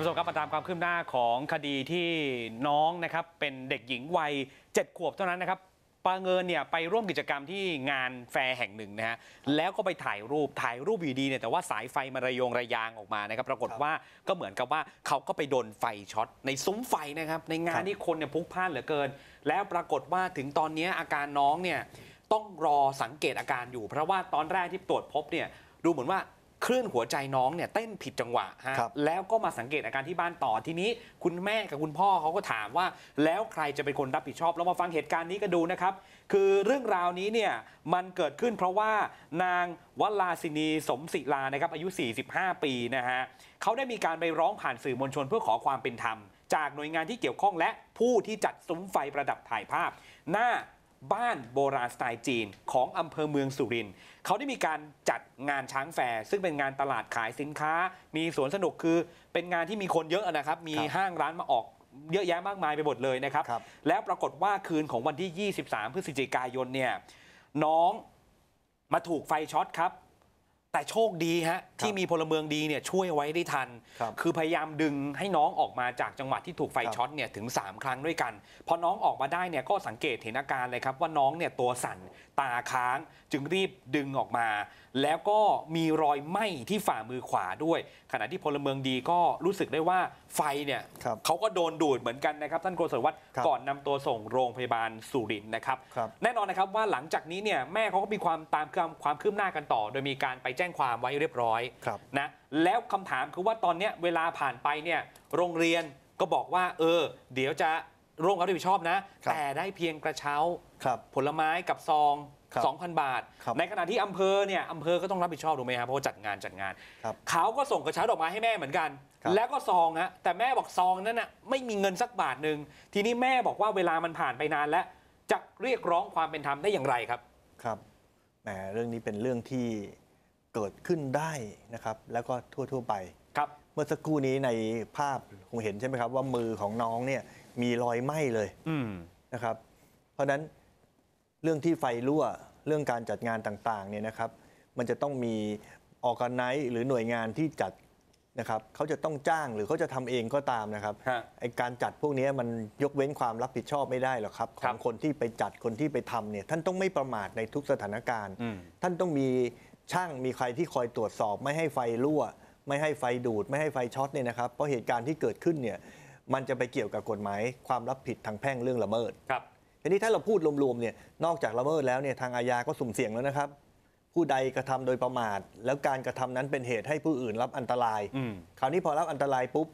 คุณผู้ชมครับมาตามความคืบหน้าของคดีที่น้องนะครับเป็นเด็กหญิงวัย7ขวบเท่านั้นนะครับปาเงินเนี่ยไปร่วมกิจกรรมที่งานแฟร์แห่งหนึ่งนะฮะแล้วก็ไปถ่ายรูปถ่ายรูปอยู่ดีเนี่ยแต่ว่าสายไฟมาระโยงระยางออกมานะครับปรากฏว่าก็เหมือนกับว่าเขาก็ไปโดนไฟช็อตในซุ้มไฟนะครับในงานที่คนเนี่ยพลุกพล่านเหลือเกิน แล้วปรากฏว่าถึงตอนนี้อาการน้องเนี่ยต้องรอสังเกตอาการอยู่ เพราะว่าตอนแรกที่ตรวจพบเนี่ยดูเหมือนว่า คลื่นหัวใจน้องเนี่ยเต้นผิดจังหวะฮะครับแล้วก็มาสังเกตอาการที่บ้านต่อทีนี้ คุณแม่กับคุณพ่อเขาก็ถามว่า แล้วใครจะเป็นคนรับผิดชอบเรามาฟังเหตุการณ์นี้กันดูนะครับ คือเรื่องราวนี้เนี่ยมันเกิดขึ้นเพราะว่านางวลาสินีสมศิลานะครับอายุ 45 ปีนะฮะเขาได้มีการไปร้องผ่านสื่อมวลชนเพื่อขอความเป็นธรรม จากหน่วยงานที่เกี่ยวข้องและผู้ที่จัดซุ้มไฟประดับถ่ายภาพ หน้า บ้านโบราณสไตล์จีนของอำเภอเมืองสุรินทร์เขาได้มีการจัดงานช้างแฟร์ซึ่งเป็นงานตลาดขายสินค้า มีสวนสนุกคือเป็นงานที่มีคนเยอะนะครับ มีครับห้างร้านมาออกเยอะแยะมากมายไปหมดเลยนะครับ ครับ แล้วปรากฏว่าคืนของวันที่ 23 พฤศจิกายนเนี่ยน้องมาถูกไฟช็อตครับ แต่โชคดีฮะที่มีพลเมืองดีเนี่ยช่วยไว้ได้ทันครับคือพยายามดึงให้น้องออกมาจากจังหวะที่ถูกไฟครับช็อตเนี่ยถึง 3 ครั้งด้วยกันพอน้องออกมาได้เนี่ยก็สังเกตเห็นอาการเลยครับว่าน้องเนี่ยตัวสั่นตาค้างจึงรีบดึงออกมาแล้วก็มีรอยไหม้ที่ฝ่ามือขวาด้วย ขณะที่พลเมืองดีก็รู้สึกได้ว่าไฟเนี่ยครับเขาก็โดนดูดเหมือนกันนะครับท่านโกศลวัฒน์ครับก่อนนำตัวส่งโรงพยาบาลสุรินทร์นะครับ ครับ แน่นอนนะครับว่าหลังจากนี้เนี่ยแม่เขาก็มีความตามความความคืบหน้ากันต่อ โดยมีการไปแจ้งความไว้เรียบร้อย ครับ นะแล้วคำถามคือว่าตอนเนี้ยเวลาผ่านไปเนี่ยโรงเรียนก็บอกว่า เออ เดี๋ยวจะร่วมรับผิดชอบนะ ครับ แต่ได้เพียงกระเช้า ครับ ผลไม้กับซอง ครับ2,000 บาท ครับในขณะที่อำเภอเนี่ยอำเภอก็ต้องรับผิดชอบถูกไหมครับเพราะว่าจัดงานจัดงานครับเขาก็ส่งกระเช้าดอกไม้ให้แม่เหมือนกัน ครับ แล้วก็ซองฮะแต่แม่บอกซองนั้นน่ะไม่มีเงินสักบาทหนึ่งทีนี้แม่บอกว่าเวลามันผ่านไปนานแล้ว จะเรียกร้องความเป็นธรรมได้อย่างไรครับ ครับแหมเรื่องนี้เป็นเรื่องที่เกิดขึ้นได้นะครับ แล้วก็ทั่ว ๆ ไป ครับ เมื่อสักครู่นี้ในภาพคงเห็นใช่ไหมครับว่ามือของน้องเนี่ยมีรอยไหม้เลยอืมนะครับ เพราะฉะนั้น เรื่องที่ไฟรั่วเรื่องการจัดงานต่างๆเนี่ยนะครับ มันจะต้องมีออกไนหรือหน่วยงานที่จัดนะครับเขาจะต้องจ้างหรือเขาจะทำเองก็ตามนะครับฮะไอการจัดพวกนี้มันยกเว้นความรับผิดชอบไม่ได้หรอกครับขครัอบ งคนที่ไปจัดคนที่ไปทำเนี่ยท่านต้องไม่ประมาทในทุกสถานการณ์ อืม ท่านต้องมีช่างมีใครที่คอยตรวจสอบ ไม่ให้ไฟรั่ว ไม่ให้ไฟดูด ไม่ให้ไฟช็อตเนี่ยนะครับ เพราะเหตุการณ์ที่เกิดขึ้นเนี่ยมันจะไปเกี่ยวกับกฎหมายความรับผิดทางแพ่งเรื่องละเมิด ครับ ทีนี้ถ้าเราพูดรวมๆเนี่ยนอกจากละเมิดแล้วเนี่ยทางอาญาก็สุ่มเสี่ยงแล้วนะครับ ผู้ใดกระทำโดยประมาท แล้วการกระทำนั้นเป็นเหตุให้ผู้อื่นรับอันตรายอืมคราวนี้พอรับอันตรายปุ๊บ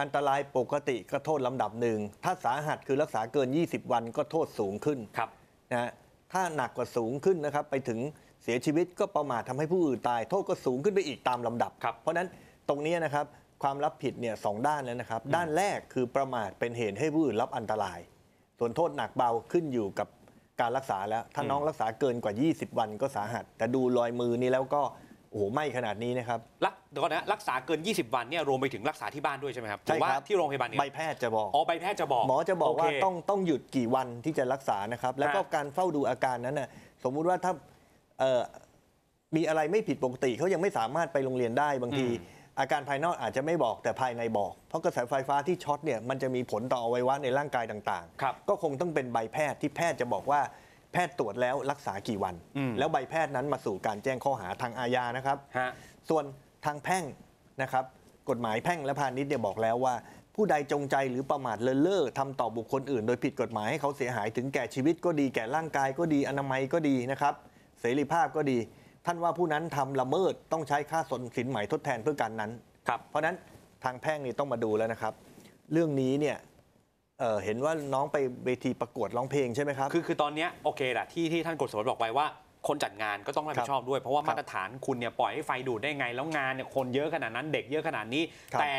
อันตรายปกติก็โทษลำดับหนึ่ง ถ้าสาหัสคือรักษาเกิน 20 วันก็โทษสูงขึ้นครับนะฮะถ้าหนักกว่าสูงขึ้นนะครับ ไปถึงเสียชีวิตก็ประมาททำให้ผู้อื่นตาย โทษก็สูงขึ้นไปอีกตามลำดับครับ เพราะฉะนั้นตรงนี้นะครับความรับผิดเนี่ยสองด้านแล้วนะครับ ด้านแรกคือประมาทเป็นเหตุให้ผู้อื่นรับอันตราย ส่วนโทษหนักเบาขึ้นอยู่กับการรักษาแล้ว ถ้าน้องรักษาเกินกว่า 20 วันก็สาหัส แต่ดูรอยมือนี่แล้วก็โอ้โหไม่ขนาดนี้นะครับรักเดี๋ยวก่อนนะรักษาเกิน 20 วันเนี่ยรวมไปถึงรักษาที่บ้านด้วยใช่ไหมครับหใช่รือว่าครับที่โรงพยาบาลเนี่ยใบแพทย์จะบอกอ๋อใบแพทย์จะบอกหมอจะบอกว่าโเคต้องต้องหยุดกี่วันที่จะรักษานะครับ แล้วก็ฮะการเฝ้าดูอาการนั้นน่ะสมมุติว่าถ้าเอ่อมีอะไรไม่ผิดปกติเขายังไม่สามารถไปโรงเรียนได้บางที อาการภายนอกอาจจะไม่บอกแต่ภายในบอก เพราะกระแสไฟฟ้าที่ช็อตเนี่ยมันจะมีผลต่ออวัยวะในร่างกายต่างครับๆก็คงต้องเป็นใบแพทย์ที่แพทย์จะบอกว่าแพทย์ตรวจแล้วรักษากี่วันอืมแล้วใบแพทย์นั้นมาสู่การแจ้งข้อหาทางอาญานะครับฮะส่วนทางแพ่งนะครับ กฎหมายแพ่งและพาณิชย์เนี่ยบอกแล้วว่า ผู้ใดจงใจหรือประมาทเลินเล่อทำต่อบุคคลอื่น โดยผิดกฎหมายให้เขาเสียหายถึงแก่ชีวิตก็ดีแก่ร่างกายก็ดีอนามัยก็ดีนะครับ เสรีภาพก็ดี ท่านว่าผู้นั้นทำละเมิดต้องใช้ค่าสนสินไหมทดแทนเพื่อการนั้นครับเพราะฉะนั้นทางแพ่งนี่ต้องมาดูแล้วนะครับ เรื่องนี้เนี่ยเอ่อเห็นว่าน้องไปเวทีประกวดร้องเพลงใช่ไหมครับ คือคือตอนเนี้ยโอเคแหละที่ที่ท่านกฤษณบอกไปว่าคนจัดงานก็ต้องรับผิดชอบด้วยเพราะว่าครับมาตรฐานคุณเนี่ยปล่อยให้ไฟดูดได้ไงแล้วงานเนี่ยคนเยอะขนาดนั้นเด็กเยอะขนาดนี้ครับแต่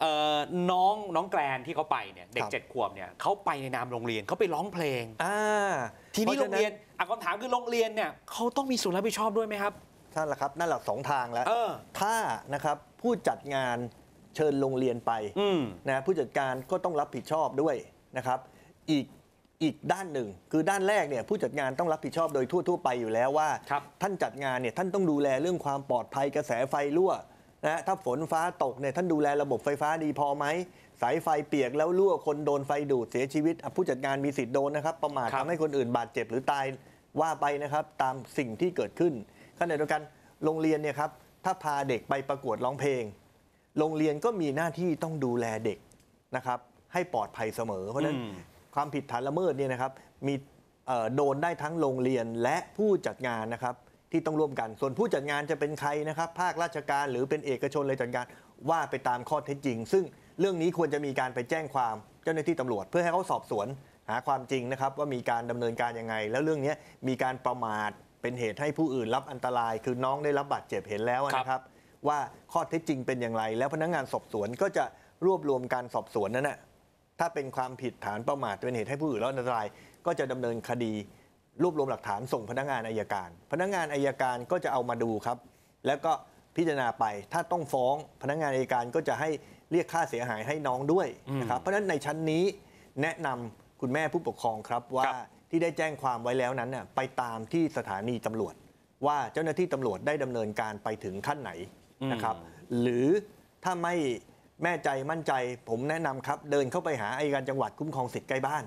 เอ่อน้องน้องแกรนที่เขาไปเนี่ยเด็กครับ เจ็ดขวบเนี่ยเขาไปในนามโรงเรียนเขาไปร้องเพลง อ่าทีนี้พาะโรฉะงเรียนอะคำถามคือโรงเรียนเนี่ยเขาต้องมีส่วนรับผิดชอบด้วยไหมครับ นั่นแหละครับ นั่นแหละสองทางแล้ว เออ ถ้านะครับผู้จัดงานเชิญโรงเรียนไปอืม นะผู้จัดการก็ต้องรับผิดชอบด้วยนะครับ อีกอีกด้านหนึ่ง คือด้านแรกเนี่ยผู้จัดงานต้องรับผิดชอบโดยทั่ว ๆ ไปอยู่แล้วว่า ครับ ท่านจัดงานเนี่ยท่านต้องดูแลเรื่องความปลอดภัยกระแสไฟรั่ว นะฮะถ้าฝนฟ้าตกเนี่ยท่านดูแลระบบไฟฟ้าดีพอไหมสายไฟเปียกแล้วรั่วคนโดนไฟดูดเสียชีวิตอะผู้จัดงานมีสิทธิ์โดนนะครับ ประมาทครับทำให้คนอื่นบาดเจ็บหรือตายว่าไปนะครับ ตามสิ่งที่เกิดขึ้นขณะเดียวกันโรงเรียนเนี่ยครับถ้าพาเด็กไปประกวดร้องเพลง โรงเรียนก็มีหน้าที่ต้องดูแลเด็กนะครับ ให้ปลอดภัยเสมอ เพราะฉะนั้นอืมความผิดฐานละเมิดเนี่ยนะครับมีเอ่อโดนได้ทั้งโรงเรียนและผู้จัดงานนะครับ ที่ต้องร่วมกัน ส่วนผู้จัดงานจะเป็นใครนะครับ ภาคราชการหรือเป็นเอกชนเลยจัดการว่าไปตามข้อเท็จจริง ซึ่งเรื่องนี้ควรจะมีการไปแจ้งความเจ้าหน้าที่ตำรวจ เพื่อให้เขาสอบสวนหาความจริงนะครับว่ามีการดำเนินการยังไง แล้วเรื่องนี้มีการประมาทเป็นเหตุให้ผู้อื่นรับอันตราย คือน้องได้รับบาดเจ็บเห็นแล้วนะครับ ว่าข้อเท็จจริงเป็นอย่างไร แล้วพนักงานสอบสวนก็จะรวบรวมการสอบสวนนั้นนะถ้าเป็นความผิดฐานประมาทเป็นเหตุให้ผู้อื่นรับอันตราย ก็จะดำเนินคดี รวบรวมหลักฐานส่งพนักงานอายการ พนักงานอายการก็จะเอามาดูครับ แล้วก็พิจารณาไปถ้าต้องฟ้องพนักงานอายการก็จะให้เรียกค่าเสียหายให้น้องด้วยนะครับ เพราะฉะนั้นในชั้นนี้แนะนำคุณแม่ผู้ปกครองครับว่าครับที่ที่ได้แจ้งความไว้แล้วนั้นน่ะไปตามที่สถานีตำรวจ ว่าเจ้าหน้าที่ตำรวจได้ดำเนินการไปถึงขั้นไหนนะครับ หรือถ้าไม่แม่ใจมั่นใจ ผมแนะนำครับ เดินเข้าไปหาอายการจังหวัดคุ้มครองสิทธิ์ใกล้บ้าน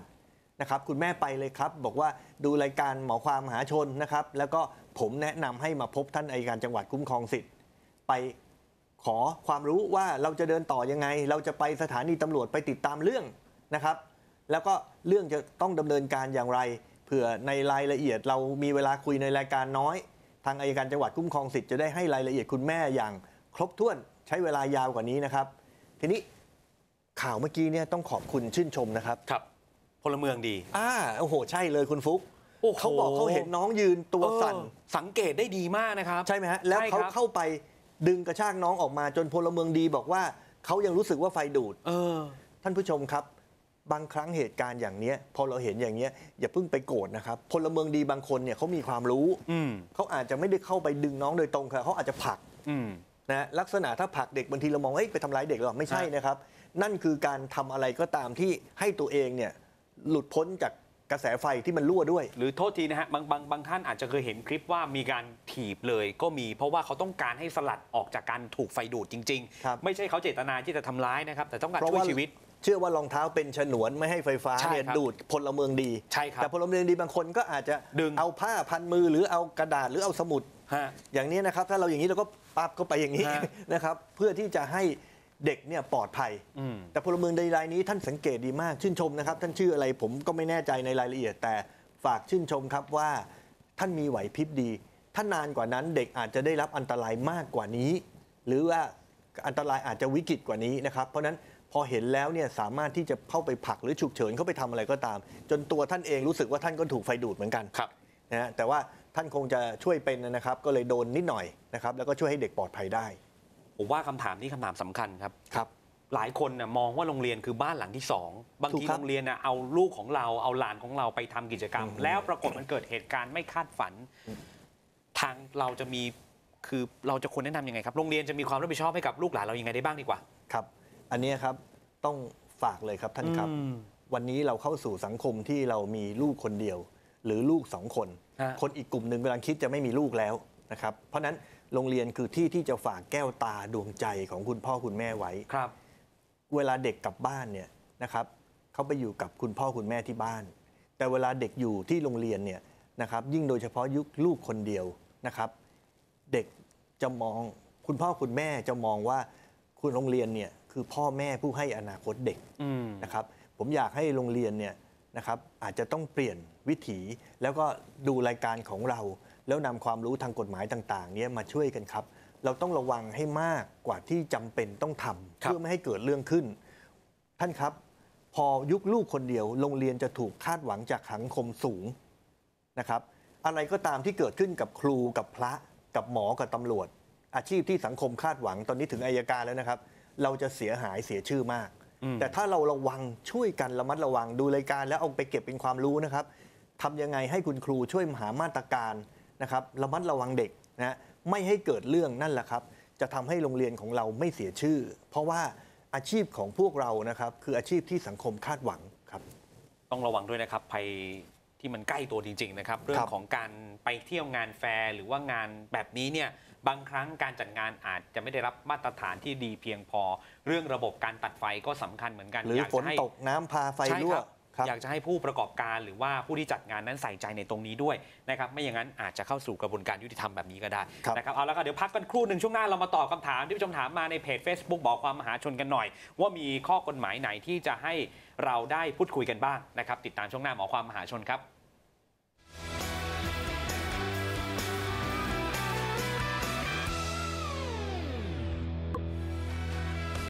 นะครับคุณแม่ไปเลยครับ บอกว่าดูรายการหมอความมหาชนนะครับ แล้วก็ผมแนะนำให้มาพบท่านอายการจังหวัดคุ้มครองสิทธิ์ ไปขอความรู้ว่าเราจะเดินต่อยังไง เราจะไปสถานีตำรวจไปติดตามเรื่องนะครับ แล้วก็เรื่องจะต้องดำเนินการอย่างไรเผื่อในรายละเอียดเรามีเวลาคุยในรายการน้อย ทางอายการจังหวัดคุ้มครองสิทธิ์จะได้ให้รายละเอียดคุณแม่อย่างครบถ้วนใช้เวลายาวกว่านี้นะครับ ทีนี้ข่าวเมื่อกี้เนี่ยต้องขอบคุณชื่นชมนะครับครับ พลเมืองดี อ่าโอ้โห ใช่เลยคุณฟุกโอ้โห เขาบอกเขาเห็นน้องยืนตัวสั่น เออสังเกตได้ดีมากนะครับ ใช่ไหมฮะ แล้วใช่เขาครับ เข้าไปดึงกระชากน้องออกมาจนพลเมืองดีบอกว่าเขายังรู้สึกว่าไฟดูด เออ ท่านผู้ชมครับ บางครั้งเหตุการณ์อย่างเนี้ย พอเราเห็นอย่างเนี้ยอย่าเพิ่งไปโกรธนะครับพลเมืองดีบางคนเนี่ยเขามีความรู้อืม เขาอาจจะไม่ได้เข้าไปดึงน้องโดยตรงค่ะเขาอาจจะผลักอืม นะลักษณะถ้าผลักเด็กบางทีเรามองเฮ้ยไปทำร้ายเด็กหรอไม่ใช่ฮะนะครับ นั่นคือการทำอะไรก็ตามที่ให้ตัวเองเนี่ย หลุดพ้นจากกระแสไฟที่มันรั่วด้วย หรือโทษทีนะฮะบางบางบางท่านอาจจะเคยเห็นคลิปว่ามีการถีบเลยก็มีเพราะว่าเขาต้องการให้สลัดออกจากการถูกไฟดูดจริง ครับ ๆ ไม่ใช่เขาเจตนาที่จะทำร้ายนะครับ แต่ต้องการเพราะช่วยว่าชีวิต เชื่อว่ารองเท้าเป็นฉนวนไม่ให้ไฟฟ้าใช่เนี่ยครับดูดพลเมืองดี ใช่ครับแต่พลเมืองดีบางคนก็อาจจะดึง เอาผ้าพันมือหรือเอากระดาษหรือเอาสมุด ฮะ อย่างนี้นะครับถ้าเราอย่างนี้เราก็ปั๊บก็ไปอย่างนี้ฮะ นะครับ เพื่อที่จะให้ เด็กเนี่ยปลอดภัยอืมแต่พลเมืองดีรายนี้ท่านสังเกตดีมากชื่นชมนะครับ ท่านชื่ออะไรผมก็ไม่แน่ใจในรายละเอียด แต่ฝากชื่นชมครับว่าท่านมีไหวพริบดี ถ้านานกว่านั้นเด็กอาจจะได้รับอันตรายมากกว่านี้ หรือว่าอันตรายอาจจะวิกฤตกว่านี้นะครับ เพราะฉะนั้นพอเห็นแล้วเนี่ยสามารถที่จะเข้าไปผลักหรือฉุกเฉินเข้าไปทำอะไรก็ตาม จนตัวท่านเองรู้สึกว่าท่านก็ถูกไฟดูดเหมือนกันครับนะฮะแต่ว่าท่านคงจะช่วยเป็นนะครับ ก็เลยโดนนิดหน่อยนะครับ แล้วก็ช่วยให้เด็กปลอดภัยได้ ผมว่าคำถามนี้คำถามสำคัญครับครับ หลายคนน่ะมองว่าโรงเรียนคือบ้านหลังที่สองบางถูกทีครับโรงเรียนน่ะเอาลูกของเราเอาหลานของเราไปทำกิจกรรมอืมแล้วปรากฏมันเกิดเหตุการณ์ไม่คาดฝัน ทางเราจะมีคือเราจะควรแนะนำยังไงครับโรงเรียนจะมีความรับผิดชอบให้กับลูกหลานเรายังไงได้บ้างดีกว่าครับ อันเนี้ยครับต้องฝากเลยครับท่านครับอืมวันนี้เราเข้าสู่สังคมที่เรามีลูกคนเดียว หรือลูกสองคนฮะคนอีกกลุ่มหนึ่งกำลังคิดจะไม่มีลูกแล้วนะครับ เพราะฉะนั้น โรงเรียนคือที่ที่จะฝากแก้วตาดวงใจของคุณพ่อคุณแม่ไว้ครับ เวลาเด็กกลับบ้านเนี่ยนะครับเขาไปอยู่กับคุณพ่อคุณแม่ที่บ้าน แต่เวลาเด็กอยู่ที่โรงเรียนเนี่ยนะครับ ยิ่งโดยเฉพาะยุคลูกคนเดียวนะครับ เด็กจะมองคุณพ่อคุณแม่จะมองว่าคุณโรงเรียนเนี่ยคือพ่อแม่ผู้ให้อนาคตเด็กอืมนะครับ ผมอยากให้โรงเรียนเนี่ยนะครับอาจจะต้องเปลี่ยนวิถีแล้วก็ดูรายการของเรา แล้วนำความรู้ทางกฎหมายต่างๆเนี่ยมาช่วยกันครับ เราต้องระวังให้มากกว่าที่จำเป็นต้องทำครับเพื่อไม่ให้เกิดเรื่องขึ้น ท่านครับ พอยุคลูกคนเดียว โรงเรียนจะถูกคาดหวังจากสังคมสูงนะครับ อะไรก็ตามที่เกิดขึ้นกับครูกับพระกับหมอกับตำรวจ อาชีพที่สังคมคาดหวังตอนนี้ถึงอายการแล้วนะครับ เราจะเสียหายเสียชื่อมากอืมแต่ถ้าเราระวังช่วยกันระมัดระวังดูรายการแล้วเอาไปเก็บเป็นความรู้นะครับทำยังไงให้คุณครูช่วยหามาตรการ นะครับระมัดระวังเด็กนะไม่ให้เกิดเรื่องนั่นแหละครับ จะทำให้โรงเรียนของเราไม่เสียชื่อ เพราะว่าอาชีพของพวกเรานะครับคืออาชีพที่สังคมคาดหวังครับ ต้องระวังด้วยนะครับภัยที่มันใกล้ตัวจริง ๆ นะครับ เรื่องของการไปเที่ยวงานแฟร์หรือว่างานแบบนี้เนี่ยบางครั้งการจัดงานอาจจะไม่ได้รับมาตรฐานที่ดีเพียงพอ เรื่องระบบการตัดไฟก็สำคัญเหมือนกันหรืออยากฝจะนให้ตกน้ำพาไฟใช่รั่วครับครับ อยากจะให้ผู้ประกอบการหรือว่าผู้ที่จัดงานนั้นใส่ใจในตรงนี้ด้วยนะครับไม่อย่างนั้นอาจจะเข้าสู่กระบวนการยุติธรรมแบบนี้ก็ได้ครับนะครับเอาละครับเดี๋ยวพักกันครู่หนึ่งช่วงหน้าเรามาตอบคำถามที่ผู้ชมถามมาในเพจ Facebook บอกความมหาชนกันหน่อย ว่ามีข้อกฎหมายไหนที่จะให้เราได้พูดคุยกันบ้างนะครับติดตามช่วงหน้าหมอความมหาชนครับ